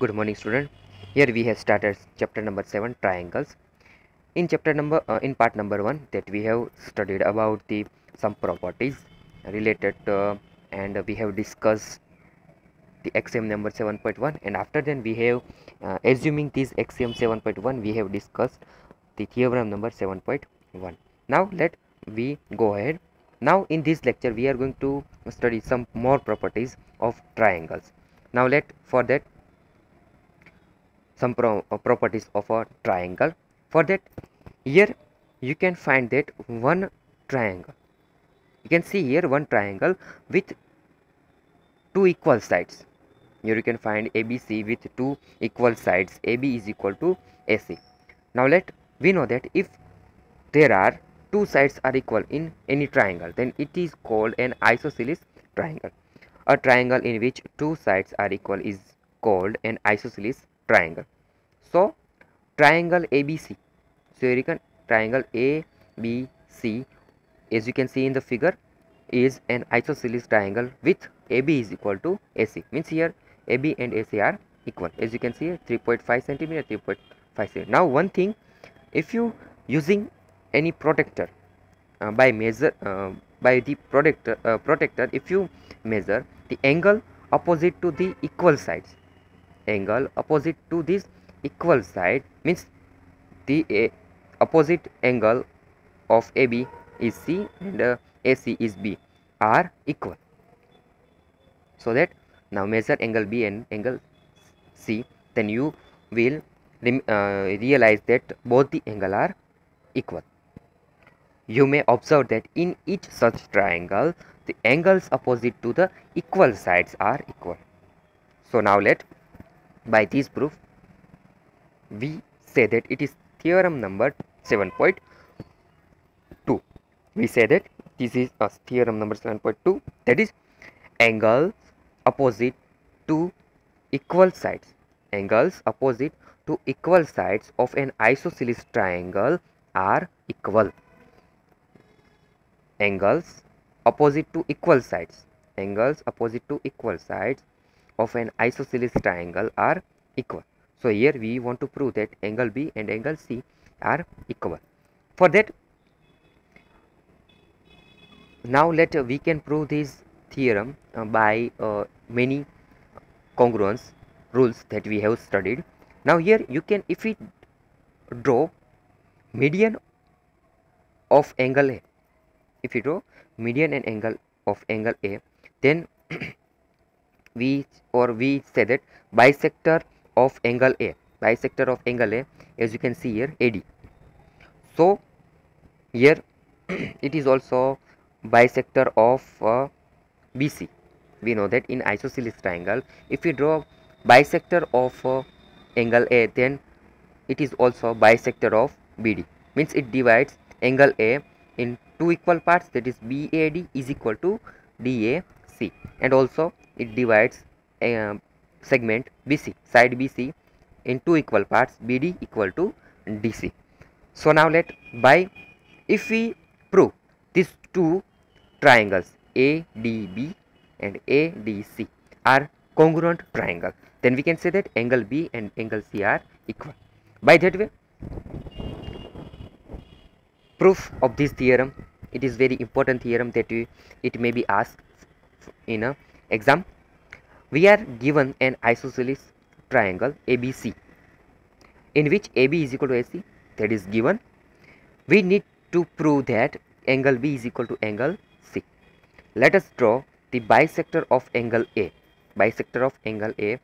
good morning student. Here we have started chapter number 7 triangles. In chapter number uh, in part number 1 that we have studied about the some properties related uh, and we have discussed the axiom number 7.1 and after then we have uh, assuming this axiom 7.1 we have discussed the theorem number 7.1 now let we go ahead. Now in this lecture we are going to study some more properties of triangles. Now let for that some pro uh, properties of a triangle. For that here you can find that one triangle. You can see here one triangle with two equal sides. Here you can find abc with two equal sides. Ab is equal to ac now let we know that if there are two sides are equal in any triangle then it is called an isosceles triangle. A triangle in which two sides are equal is called an isosceles triangle. So, triangle ABC. So, you can triangle ABC as you can see in the figure is an isosceles triangle with AB is equal to AC means here AB and AC are equal as you can see 3.5 centimeter 3.5 centimeter. Now one thing if you using any protector uh, by measure uh, by the protector uh, protector if you measure the angle opposite to the equal sides angle opposite to this equal side means the uh, opposite angle of AB is C and uh, AC is B are equal so that now measure angle B and angle C then you will uh, realize that both the angle are equal you may observe that in each such triangle, the angles opposite to the equal sides are equal. So now let, by this proof, we say that it is theorem number 7.2. We say that this is a theorem number 7.2 that is angles opposite to equal sides. Angles opposite to equal sides of an isosceles triangle are equal angles opposite to equal sides angles opposite to equal sides of an isosceles triangle are equal. So here we want to prove that angle b and angle c are equal. For that now let uh, we can prove this theorem uh, by uh, many congruence rules that we have studied. Now here you can if we draw median of angle a if you draw median and angle of angle A then we or we say that bisector of angle A. Bisector of angle A as you can see here AD so here it is also bisector of uh, BC we know that in isosceles triangle if we draw bisector of uh, angle A then it is also bisector of BD means it divides angle A in two equal parts that is BAD is equal to DAC and also it divides a um, segment BC side BC in two equal parts BD equal to DC. So now let by if we prove these two triangles ADB and ADC are congruent triangle then we can say that angle B and angle C are equal. By that way proof of this theorem it is very important theorem that we, it may be asked in a exam. We are given an isosceles triangle ABC in which AB is equal to AC that is given. We need to prove that angle B is equal to angle C. Let us draw the bisector of angle A bisector of angle A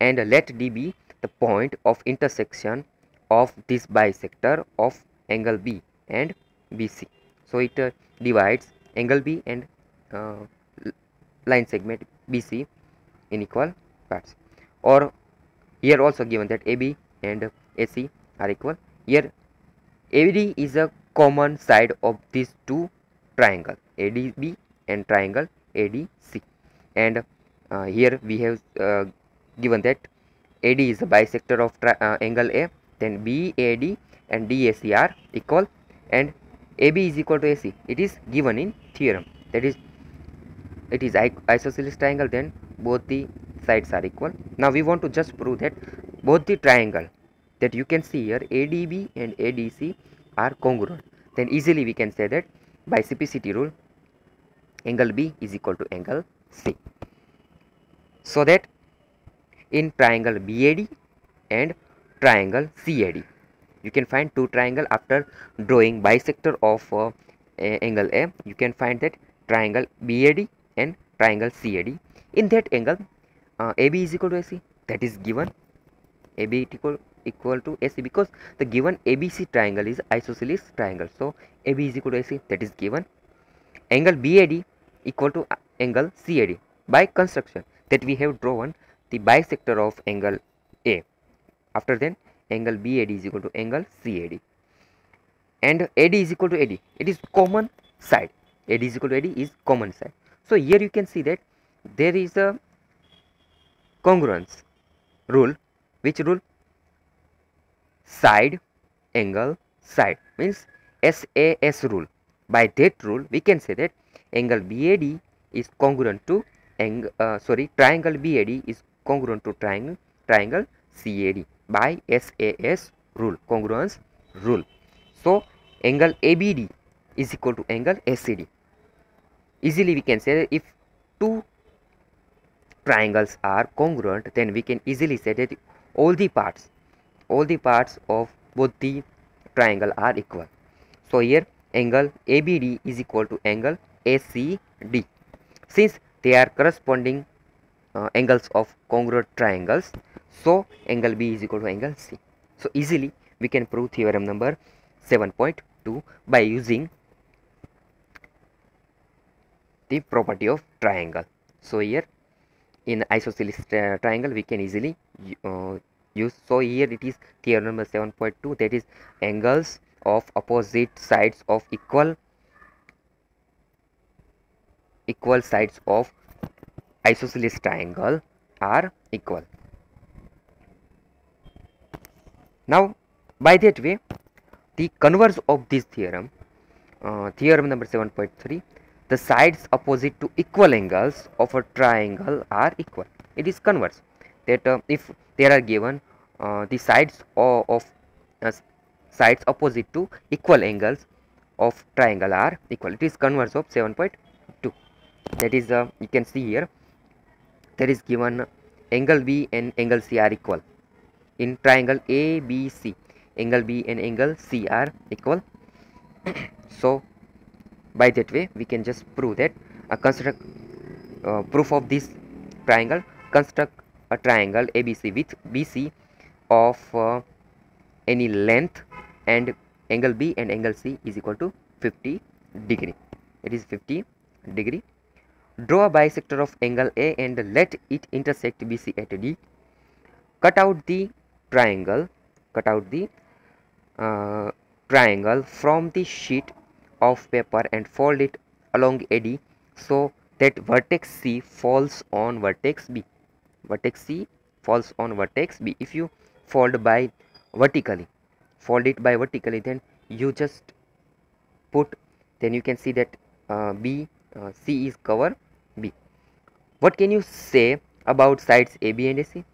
and let D be the point of intersection of this bisector of angle B and BC so it uh, divides angle b and uh, line segment bc in equal parts or here also given that ab and ac are equal here ad is a common side of these two triangle adb and triangle adc and uh, here we have uh, given that AD is a bisector of uh, angle A then BAD and DAC are equal and AB is equal to AC. It is given in theorem. That is, it is isosceles triangle. Then both the sides are equal. Now we want to just prove that both the triangle that you can see here ADB and ADC are congruent. Then easily we can say that by CPCT rule angle B is equal to angle C. So that in triangle BAD and triangle CAD you can find two triangle after drawing bisector of uh, angle A. You can find that triangle BAD and triangle CAD in that angle uh, AB is equal to AC that is given. AB equal equal to AC because the given ABC triangle is isosceles triangle. So AB is equal to AC that is given. Angle BAD equal to uh, angle CAD by construction. That we have drawn the bisector of angle A. After then angle BAD is equal to angle CAD and AD is equal to AD it is common side. AD is equal to AD is common side so here you can see that there is a congruence rule which rule? Side angle side means SAS rule. By that rule we can say that angle BAD is congruent to angle uh, sorry triangle BAD is congruent to triangle triangle CAD by SAS rule congruence rule. So angle ABD is equal to angle SAD easily we can say if two triangles are congruent then we can easily say that all the parts all the parts of both the triangle are equal. So here angle ABD is equal to angle ACD since they are corresponding uh, angles of congruent triangles so angle B is equal to angle C. So easily we can prove theorem number 7.2 by using the property of triangle. So here in isosceles uh, triangle we can easily uh, use so here it is theorem number 7.2 that is angles of opposite sides of equal equal sides of isosceles triangle are equal. Now by that way the converse of this theorem uh, theorem number 7.3 the sides opposite to equal angles of a triangle are equal. It is converse. That uh, if there are given uh, the sides of, of uh, sides opposite to equal angles of triangle are equal. It is converse of 7.2 that is uh, you can see here there is given angle B and angle C are equal. In triangle ABC angle B and angle C are equal. So by that way we can just prove that a construct uh, proof of this triangle construct a triangle ABC with BC of uh, any length and angle B and angle C is equal to 50 degree. It is 50 degree. Draw a bisector of angle A and let it intersect BC at D. Cut out the triangle cut out the uh, triangle from the sheet of paper and fold it along AD so that vertex C falls on vertex B. Vertex C falls on vertex B. If you fold by vertically, fold it by vertically, then you just put, then you can see that uh, B, uh, C is cover B. What can you say about sides AB and AC?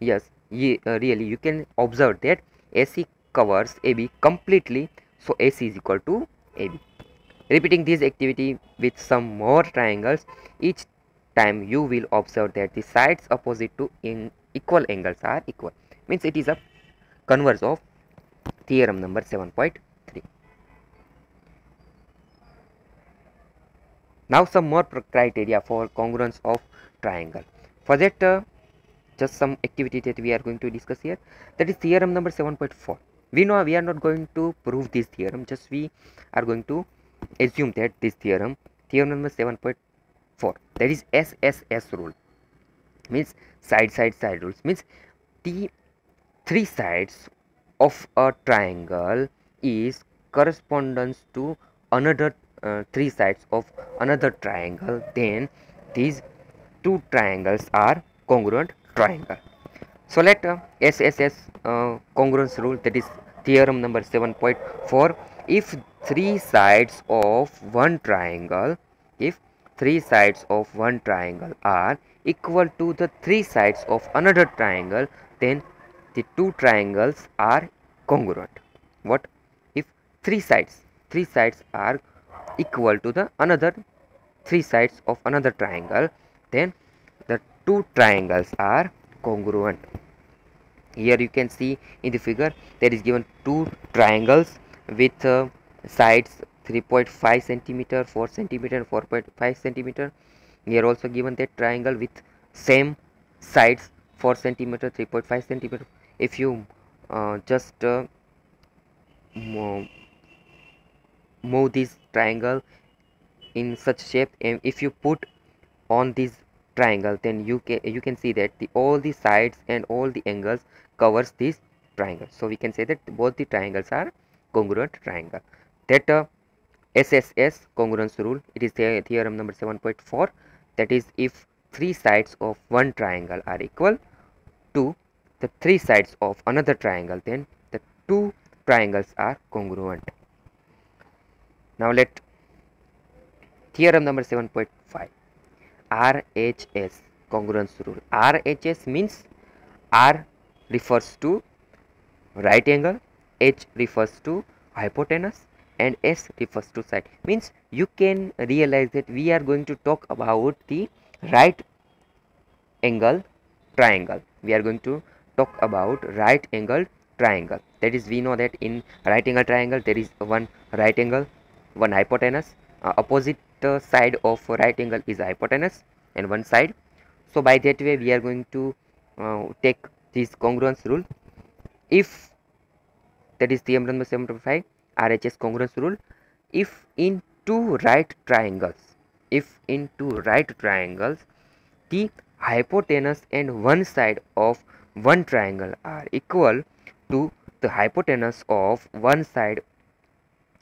Yes, ye, uh, really you can observe that AC covers AB completely, so AC is equal to AB. Repeating this activity with some more triangles, each time you will observe that the sides opposite to in equal angles are equal. Means it is a converse of theorem number 7.3. Now some more criteria for congruence of triangle. For that, uh, just some activity that we are going to discuss here. That is theorem number 7.4 we know we are not going to prove this theorem just we are going to assume that this theorem theorem number 7.4 that is SSS rule means side side side rules means the three sides of a triangle is correspondence to another uh, three sides of another triangle then these two triangles are congruent triangle. So let uh, SSS uh, congruence rule that is theorem number 7.4 if three sides of one triangle if three sides of one triangle are equal to the three sides of another triangle then the two triangles are congruent. What if three sides? Three sides are equal to the another three sides of another triangle then the two triangles are congruent here you can see in the figure there is given two triangles with uh, sides 3.5 centimeter 4 centimeter and 4.5 centimeter. Here also given that triangle with same sides 4 centimeter 3.5 centimeter. If you uh, just uh, move, move this triangle in such shape and if you put on this triangle then you can you can see that the all the sides and all the angles covers this triangle. So we can say that both the triangles are congruent triangle. That uh, SSS congruence rule it is the theorem number 7.4 that is if three sides of one triangle are equal to the three sides of another triangle then the two triangles are congruent. Now let theorem number 7.5 RHS congruence rule. RHS means R refers to right angle H refers to hypotenuse and S refers to side. Means you can realize that we are going to talk about the right angle triangle. We are going to talk about right angle triangle. That is we know that in right angle triangle there is one right angle one hypotenuse uh, opposite side of right angle is hypotenuse and one side. So by that way we are going to uh, take this congruence rule. If that is theorem number 75 RHS congruence rule. If in two right triangles if in two right triangles the hypotenuse and one side of one triangle are equal to the hypotenuse of one side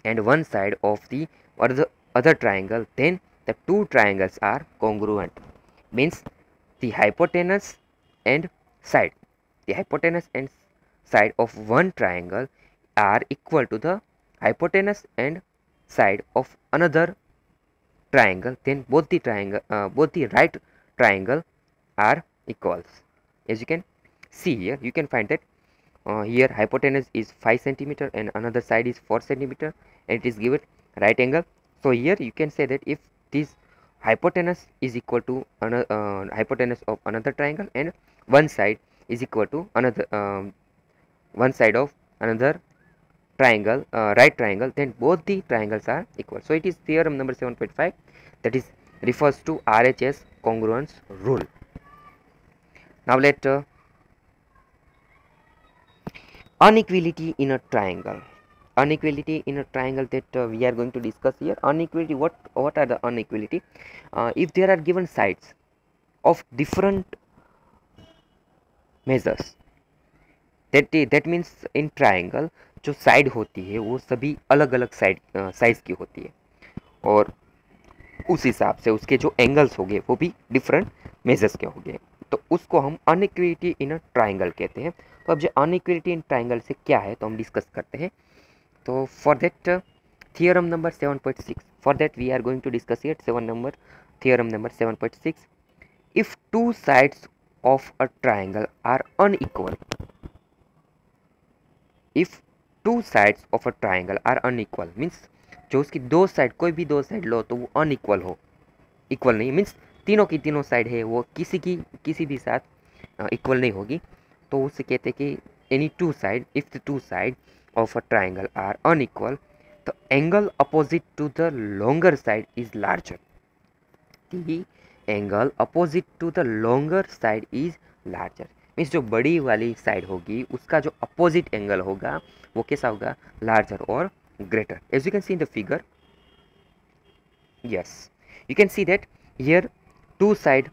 and one side of the other, other triangle then the two triangles are congruent. Means the hypotenuse and side. The hypotenuse and side of one triangle are equal to the hypotenuse and side of another triangle. Then both the triangle uh, both the right triangle are equals. As you can see here you can find that uh, here hypotenuse is 5 centimeter and another side is 4 centimeter and it is given right angle so here you can say that if this hypotenuse is equal to another uh, hypotenuse of another triangle and one side is equal to another um, one side of another triangle uh, right triangle then both the triangles are equal. So it is theorem number 7.5 that is refers to RHS congruence rule. Now let uh, inequality in a triangle inequality in a triangle that uh, we are going to discuss here inequality what what are the inequality uh, if there are given sides of different measures that that means in triangle जो side होती है वो सभी अलग अलग side size की होती है और उस हिसाब से उसके जो एंगल्स होंगे वो भी डिफरेंट मेजर्स के होंगे तो उसको हम अनइक्विटी इन अ ट्राइंगल कहते हैं तो अब जो अनइक्विटी इन ट्राइंगल से क्या है तो हम डिस्कस करते हैं तो for that theorem number seven point six for that we are going to discuss it seven number theorem number seven point six if two sides of a triangle are un unequal if two sides of a triangle are un unequal means जो उसकी दो side कोई भी दो side लो तो वो unequal हो। इक्वल नहीं मीन्स तीनों की तीनों साइड है, वो किसी की, किसी भी साथ uh, इक्वल नहीं होगी। तो उसे कहते हैं कि any two side if the two side of a triangle are unequal, the angle opposite to the longer side is larger. The angle opposite to the longer side is larger means जो बड़ी वाली side होगी उसका जो opposite angle होगा वो कैसा होगा? लार्जर और greater as you can see in the figure yes you can see that here two side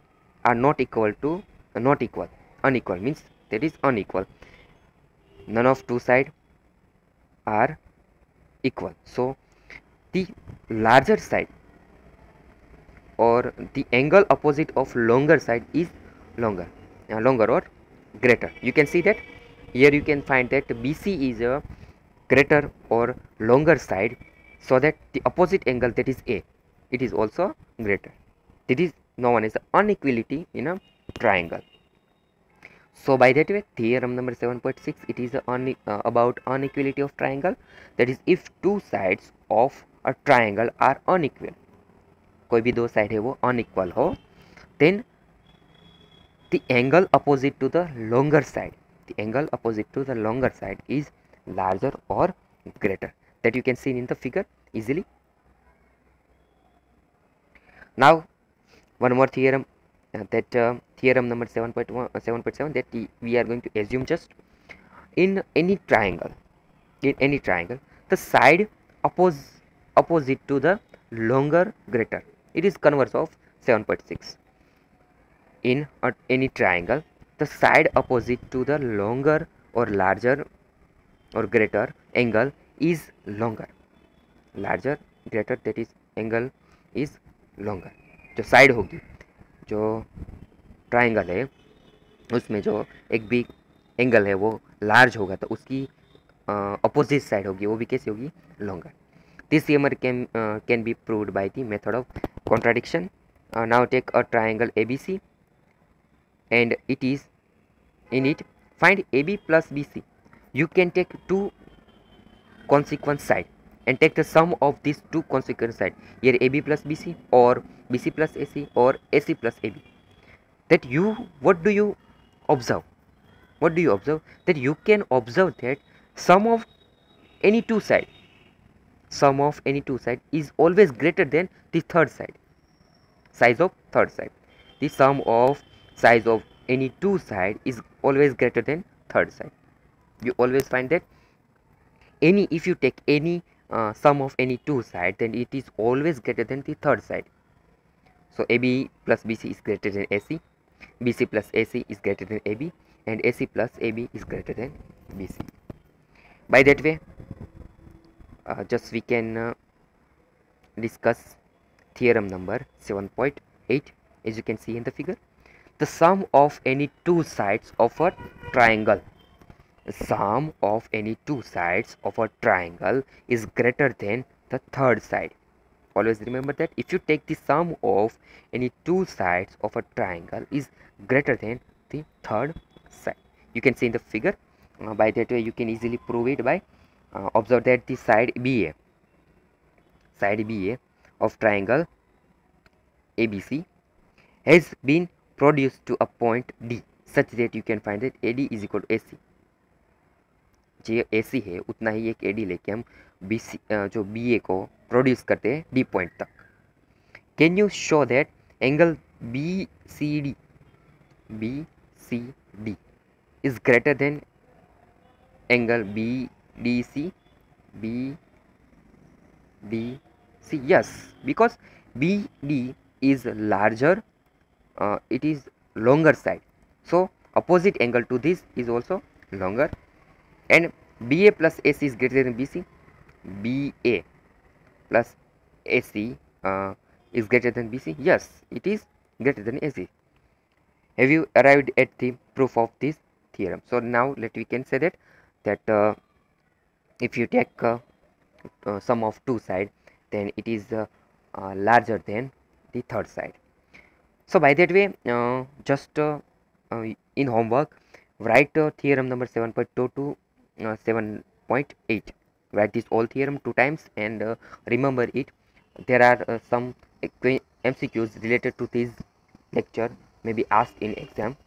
are not equal to not equal unequal means that is unequal none of two side are equal. So the larger side or the angle opposite of longer side is longer uh, longer or greater. You can see that? Here you can find that bc is a greater or longer side so that the opposite angle that is A it is also greater. This is known as the inequality in a triangle so by that way theorem number 7.6 it is un uh, about inequality of triangle that is if two sides of a triangle are unequal कोई भी दो side है वो unequal हो then the angle opposite to the longer side the angle opposite to the longer side is larger or greater that you can see in the figure easily now one more theorem uh, that uh, theorem number 7.1 uh, 7.7 that we are going to assume just in any triangle in any triangle the side oppose opposite to the longer greater it is converse of 7.6 in a, any triangle the side opposite to the longer or larger or greater angle is longer larger greater that is angle is longer जो side होगी जो triangle है, उसमें जो एक भी angle है, वो लार्ज होगा तो उसकी अपोजिट साइड होगी, वो भी कैसी होगी? Longer this यमर can can be proved by the method of contradiction now take a triangle A B C and it is in it find A B plus B C you can take two consequence side and take the sum of this two consequence side ये A B plus B C और B C plus A C और A C plus A B that you what do you observe? What do you observe? That you can observe that sum of any two side sum of any two side is always greater than the third side size of third side. The sum of size of any two side is always greater than third side. You always find that any if you take any uh, sum of any two side then it is always greater than the third side. So AB plus BC is greater than AC BC plus AC is greater than AB and AC plus AB is greater than BC by that way uh, just we can uh, discuss theorem number 7.8 as you can see in the figure. The sum of any two sides of a triangle. Sum of any two sides of a triangle is greater than the third side always remember that if you take the sum of any two sides of a triangle is greater than the third side. You can see in the figure. Uh, by that way you can easily prove it by uh, observe that the side BA side BA of triangle ABC has been produced to a point D such that you can find that AD is equal to AC जे A C है, उतना ही एक A D लेके हम B C जो B ए को produce करते हैं डी पॉइंट तक। Can you show that angle B C D B C D is greater than angle B D C B D C yes because B D is larger it is longer side so opposite angle to this is also longer and BA plus AC is greater than BC BA plus AC uh, is greater than BC yes it is greater than AC have you arrived at the proof of this theorem? So now let we can say that that uh, if you take uh, uh, sum of two side then it is uh, uh, larger than the third side. So by that way uh, just in homework write theorem number 7.2 to 7.8 write this all theorem two times and uh, remember it. There are uh, some mcqs related to this lecture may be asked in exam